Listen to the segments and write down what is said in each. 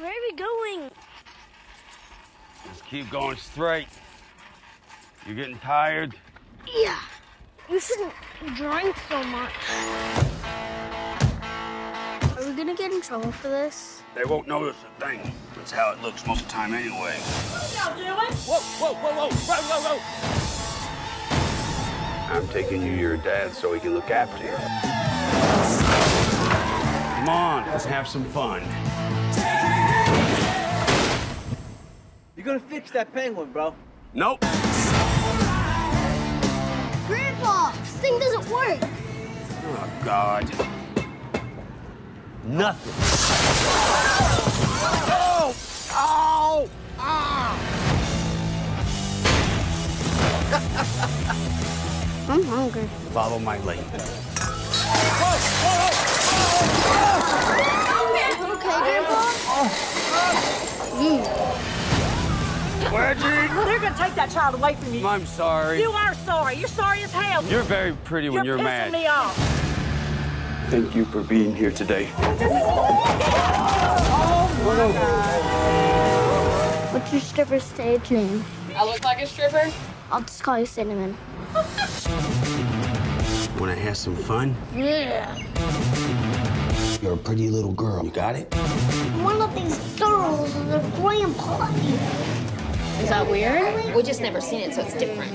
Where are we going? Just keep going straight. You're getting tired? Yeah. You shouldn't drink so much. Are we gonna get in trouble for this? They won't notice a thing. That's how it looks most of the time anyway. What y'all doing? Whoa, whoa, whoa, whoa, whoa, whoa, whoa. I'm taking you to your dad so he can look after you. Come on, let's have some fun. You're gonna fix that penguin, bro. Nope. Grandpa, this thing doesn't work. Oh, God. Nothing. Oh! Oh! Ah! I'm hungry. Follow my lead. Okay, Grandpa? Reggie! They're gonna take that child away from you. I'm sorry. You are sorry. You're sorry as hell. You're very pretty when you're, pissing mad. me off. Thank you for being here today. Oh What's your stripper stage name? I look like a stripper? I'll just call you Cinnamon. Want to have some fun? Yeah. You're a pretty little girl. You got it? One of these girls is a grandpa. That weird? We just never seen it, so it's different.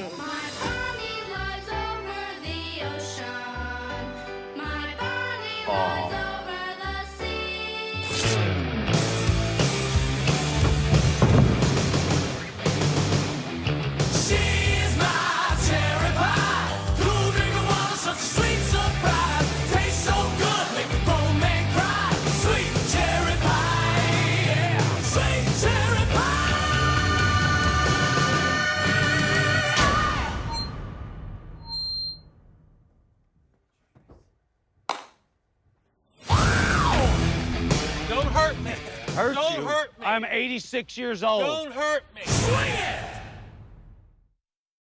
Hurt me. Hurt Don't hurt me. I'm 86 years old. Don't hurt me. Swing it.